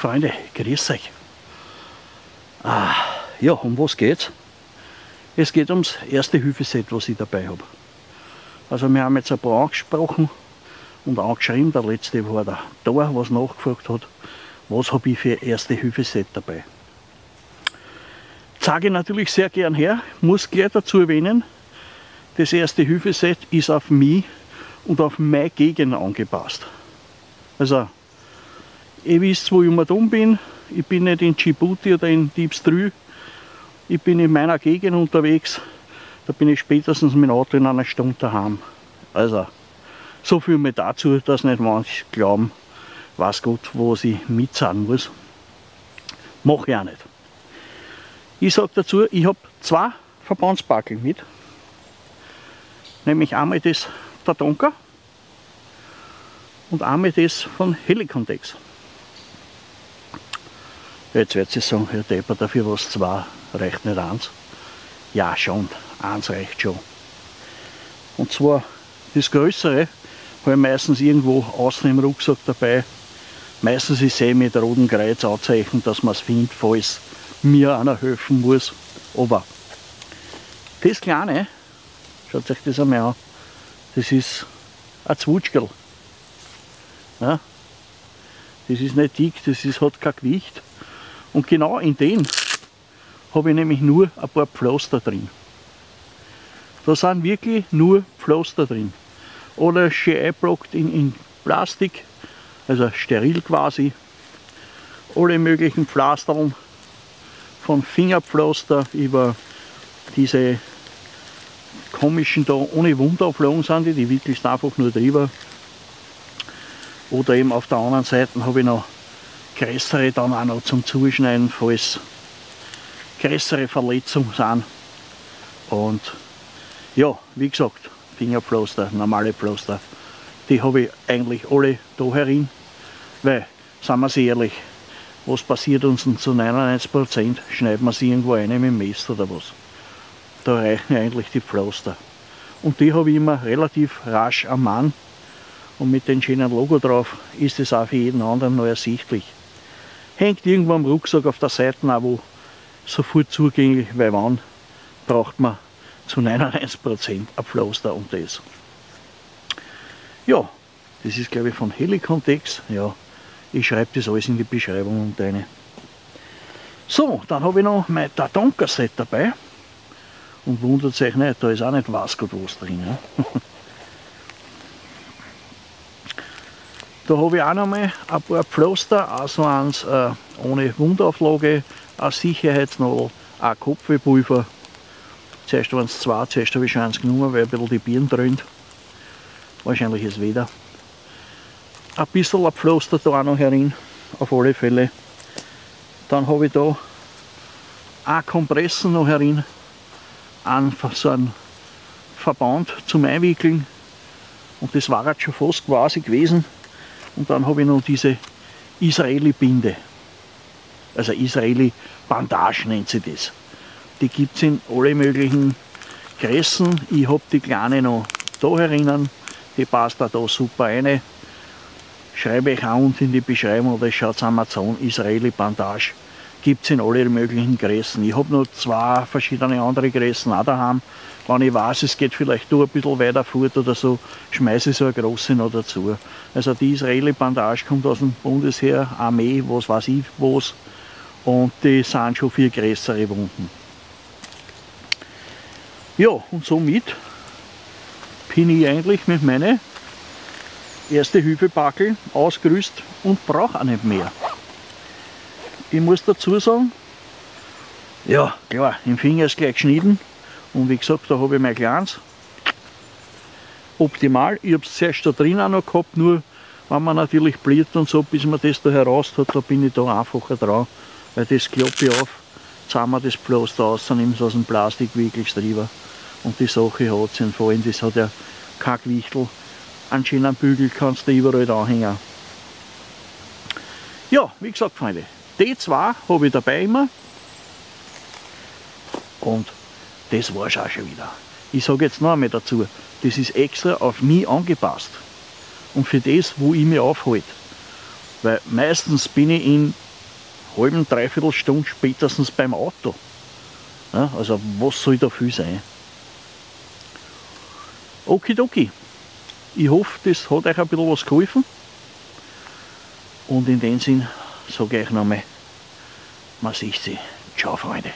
Freunde, grüß euch. Ah, ja, um was geht's? Es geht ums erste Hilfeset, was ich dabei habe. Also wir haben jetzt ein paar angesprochen und angeschrieben. Der letzte war der da, was nachgefragt hat, was habe ich für erste Hilfeset dabei. Zeige ich natürlich sehr gern her, muss gleich dazu erwähnen, das erste Hilfeset ist auf mich und auf meine Gegend angepasst. Also Ihr wisst, wo ich immer dumm bin. Ich bin nicht in Djibouti oder in Diebstrü. Ich bin in meiner Gegend unterwegs. Da bin ich spätestens mit dem Auto in einer Stunde daheim. Also, so viel mehr dazu, dass nicht manche glauben, was Gott, wo ich mitzahlen muss. Mach ich auch nicht. Ich sage dazu, ich habe zwei Verbandspackel mit. Nämlich einmal das Donker und einmal das von Helicontex. Jetzt wird sie sagen, Herr Depper, dafür was zwei, reicht nicht eins. Ja schon, eins reicht schon. Und zwar das Größere habe ich meistens irgendwo außen im Rucksack dabei. Meistens ist es mit rotem Kreuz anzeichen, dass man es findet, falls mir einer helfen muss. Aber das Kleine, schaut euch das einmal an, das ist ein Zwutschgerl. Ja, das ist nicht dick, das ist, hat kein Gewicht. Und genau in den habe ich nämlich nur ein paar Pflaster drin. Da sind wirklich nur Pflaster drin. Oder schön eingeblockt in, in Plastik, also steril quasi. Alle möglichen Pflastern, von Fingerpflaster über diese komischen da ohne Wundauflagen sind die, die wickelst einfach nur drüber. Oder eben auf der anderen Seite habe ich noch größere dann auch noch zum Zuschneiden, falls größere Verletzungen sind. Und ja, wie gesagt, Fingerpflaster, normale Pflaster, die habe ich eigentlich alle da herin, weil, sagen wir sie ehrlich, was passiert uns zu 99%? Schneiden wir sie irgendwo ein mit dem Messer oder was. Da reichen eigentlich die Pflaster. Und die habe ich immer relativ rasch am Mann. Und mit dem schönen Logo drauf ist es auch für jeden anderen noch ersichtlich hängt irgendwo am Rucksack auf der Seite auch, wo sofort zugänglich, weil wann braucht man zu 99% ein Pflaster und das. Ja, das ist glaube ich von Helicontex. Ja, ich schreibe das alles in die Beschreibung und eine. So, dann habe ich noch mein Tatonka-Set dabei. Und wundert sich nicht, da ist auch nicht was Gott was drin. Ja. Da habe ich auch noch mal ein paar Pflaster, also eins äh, ohne Wundauflage, eine Sicherheitsnadel, ein Kopfwehpulver. Zuerst waren es zwei, zuerst habe ich schon eins genommen, weil ein bisschen die Birnen dröhnt. Wahrscheinlich ist es wieder. Ein bisschen ein Pflaster da auch noch herin, auf alle Fälle. Dann habe ich da ein Kompressor noch herin, einen, so einen Verband zum Einwickeln. Und das war jetzt schon fast quasi gewesen. Und dann habe ich noch diese Israeli-Binde. Also Israeli-Bandage nennt sie das. Die gibt es in alle möglichen Größen. Ich habe die kleine noch da herinnen. Die passt auch da super rein. Schreibe ich auch unten in die Beschreibung oder schaut Amazon Israeli Bandage. Gibt es in alle möglichen Größen. Ich habe noch zwei verschiedene andere Größen auch daheim. Wenn ich weiß, es geht vielleicht nur ein bisschen weiter fort oder so, schmeiße ich so eine große noch dazu. Also die Israeli-Bandage kommt aus dem Bundesheer, Armee, was weiß ich was. Und die sind schon viel größere Wunden. Ja, und somit bin ich eigentlich mit meinen erste Hilfebackel ausgerüstet und brauche auch nicht mehr. Ich muss dazu sagen, ja klar, im Finger ist gleich geschnitten, und wie gesagt, da habe ich mein kleines. Optimal. Ich habe es zuerst da drin auch noch gehabt, nur wenn man natürlich bliert und so, bis man das da heraus hat, da bin ich da einfacher dran. Weil das klappe ich auf, zahlen wir das Pflaster aus, dann nehmen sie aus dem Plastik wirklich drüber. Und die Sache hat sie vor das hat ja kein Gewichtel. Einen schönen Bügel kannst du überall anhängen. Ja, wie gesagt, Freunde, die zwei habe ich dabei immer. Und das war es auch schon wieder. Ich sage jetzt noch einmal dazu, das ist extra auf mich angepasst. Und für das, wo ich mich aufhalte. Weil meistens bin ich in halben, dreiviertel Stunde spätestens beim Auto. Ja, also was soll da viel sein? Okidoki. Ich hoffe, das hat euch ein bisschen was geholfen. Und in dem Sinn sage ich euch nochmal, man sieht sie. Ciao Freunde.